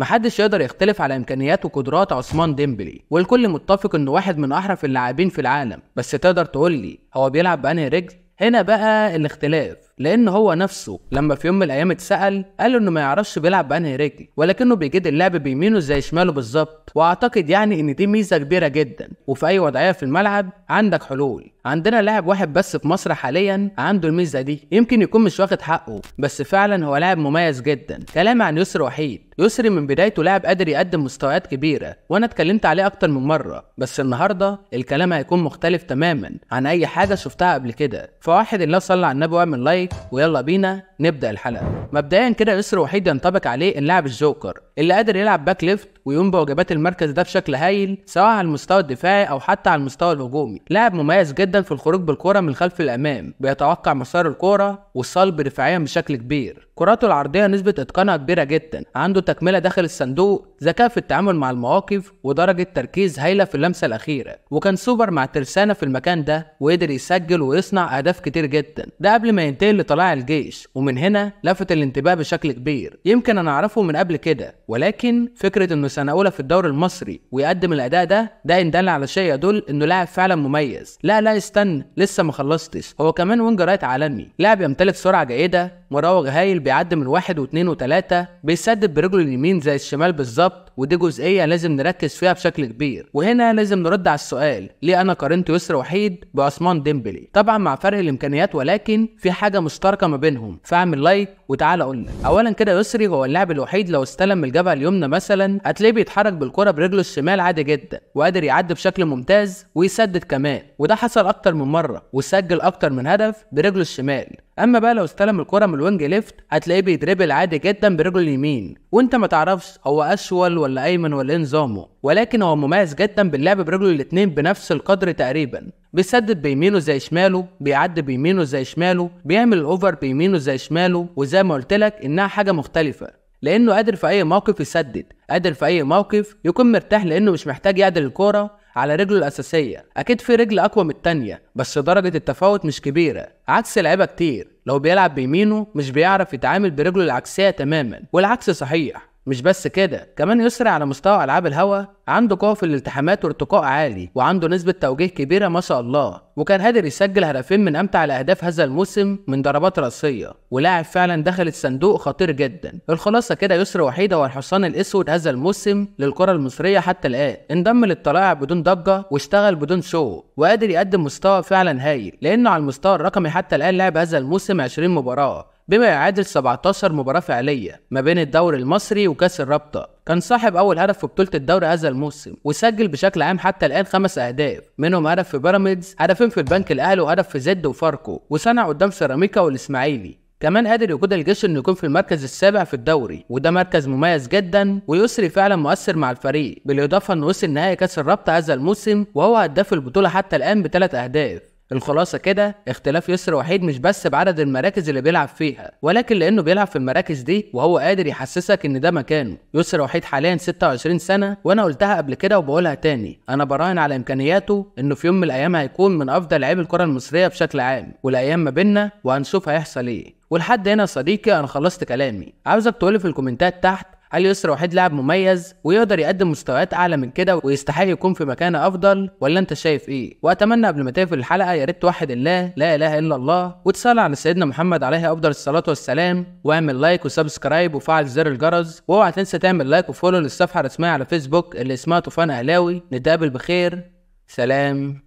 محدش يقدر يختلف على امكانيات وقدرات عثمان ديمبلي والكل متفق إنه واحد من أحرف اللاعبين في العالم. بس تقدر تقول لي هو بيلعب بأنهي رجل؟ هنا بقى الاختلاف لأن هو نفسه لما في يوم من الأيام اتسأل قال إنه ما يعرفش بيلعب بأنهي رجل ولكنه بيجيد اللعب بيمينه زي شماله بالظبط. وأعتقد يعني إن دي ميزة كبيرة جدا. وفي أي وضعية في الملعب؟ عندك حلول. عندنا لاعب واحد بس في مصر حاليا عنده الميزة دي يمكن يكون مش واخد حقه بس فعلا هو لاعب مميز جدا. كلام عن يسري وحيد. يسري من بدايته لاعب قادر يقدم مستويات كبيرة وأنا اتكلمت عليه أكتر من مرة. بس النهارده الكلام هيكون مختلف تماما عن أي حاجة شفتها قبل كده. فوحد الله صلي على النبي وأعمل like ويلا بينا نبدأ الحلقة. مبدئيا كده يسري وحيد ينطبق عليه اللاعب الجوكر اللي قادر يلعب back left ويقوم بواجبات المركز ده بشكل هايل سواء على المستوى الدفاعي أو حتى على المستوى الهجومي. لاعب مميز جدا في الخروج بالكرة من خلف للأمام بيتوقع مسار الكرة وصلب دفاعيا بشكل كبير. كراته العرضية نسبة إتقانها كبيرة جدا عنده تكملة داخل الصندوق ذكاء في التعامل مع المواقف ودرجة تركيز هايلة في اللمسة الأخيرة. وكان سوبر مع ترسانة في المكان ده وقدر يسجل ويصنع أهداف كتير جدا. ده قبل ما ينتقل لطلاع الجيش ومن هنا لفت الانتباه بشكل كبير. يمكن أنا أعرفه من قبل كده ولكن فكرة إنه سنة أولى في الدوري المصري ويقدم الأداء ده ده ان دل على شيء يدل إنه لاعب فعلا مميز. لا لا استنى لسه ما خلصتش. هو كمان wing right عالمي. لاعب يمتلك سرعة جيدة مراوغ هايل بيعدي من واحد واثنين وثلاثة بيسدد برجله اليمين زي الشمال بالظبط ودي جزئية لازم نركز فيها بشكل كبير. وهنا لازم نرد على السؤال ليه أنا قارنت يسري وحيد بعثمان ديمبلي؟ طبعا مع فرق الإمكانيات ولكن في حاجة مشتركة ما بينهم. فاعمل like وتعالى أقول لك أولا كده يسري هو اللاعب الوحيد لو استلم من الجبهة اليمنى مثلا هتلاقيه بيتحرك بالكرة برجله الشمال عادي جدا وقادر يعدي بشكل ممتاز ويسدد كمان. وده حصل أكتر من مرة وسجل أكتر من هدف برجله الشمال. أما بقى لو استلم الكرة من ال wing left هتلاقيه بيدربل عادي جدا برجله اليمين. وأنت ما تعرفش هو اشول ولا أيمن ولا إيه نظامه ولكن هو مميز جدا باللعب برجله الاتنين بنفس القدر تقريبا. بيسدد بيمينه زي شماله بيعدي بيمينه زي شماله بيعمل ال over بيمينه زي شماله وزي ما قلت لك إنها حاجة مختلفة. لأنه قادر في أي موقف يسدد قادر في أي موقف يكون مرتاح لأنه مش محتاج يعدل الكورة على رجله الأساسية. أكيد في رجل أقوى من التانية بس درجة التفاوت مش كبيرة. عكس لعيبة كتير لو بيلعب بيمينه مش بيعرف يتعامل برجله العكسية تماما والعكس صحيح. مش بس كده كمان يسري على مستوى ألعاب الهوا عنده قوة في الالتحامات وارتقاء عالي وعنده نسبة توجيه كبيرة ما شاء الله. وكان قادر يسجل هدفين من أمتع الأهداف هذا الموسم من ضربات رأسية ولاعب فعلا دخل الصندوق خطير جدا. الخلاصة كده يسري وحيد هو الحصان الأسود هذا الموسم للكرة المصرية حتى الآن. انضم للطلائع بدون ضجة واشتغل بدون شو وقادر يقدم مستوى فعلا هايل لأنه على المستوى الرقمي حتى الآن لعب هذا الموسم 20 مباراة. بما يعادل 17 مباراة فعلية ما بين الدوري المصري وكأس الرابطة كان صاحب أول هدف في بطولة الدوري هذا الموسم وسجل بشكل عام حتى الآن خمس أهداف منهم هدف في بيراميدز هدفين في البنك الأهلي وهدف في زد وفاركو وصنع قدام سيراميكا والإسماعيلي. كمان قادر يقود الجيش إنه يكون في المركز السابع في الدوري وده مركز مميز جدا ويسري فعلا مؤثر مع الفريق بالإضافة إنه وصل نهائي كأس الرابطة هذا الموسم وهو هداف البطولة حتى الآن بثلاث أهداف. الخلاصة كده اختلاف يسر وحيد مش بس بعدد المراكز اللي بيلعب فيها ولكن لأنه بيلعب في المراكز دي وهو قادر يحسسك إن ده مكانه. يسر وحيد حاليا 26 سنة وأنا قلتها قبل كده وبقولها تاني. أنا براهن على إمكانياته إنه في يوم من الأيام هيكون من أفضل لاعبي الكرة المصرية بشكل عام والأيام ما بينا وهنشوف هيحصل إيه. ولحد هنا يا صديقي أنا خلصت كلامي. عاوزك تقولي في الكومنتات تحت هل يسري وحيد لاعب مميز ويقدر يقدم مستويات أعلى من كده ويستحق يكون في مكان أفضل ولا أنت شايف إيه؟ وأتمنى قبل ما تقفل الحلقة يا ريت توحد الله لا إله إلا الله وتصلي على سيدنا محمد عليه أفضل الصلاة والسلام واعمل like و subscribe وفعل زر الجرس وأوعى تنسى تعمل like و follow للصفحة الرسمية على فيسبوك اللي اسمها طوفان أهلاوي نتقابل بخير سلام.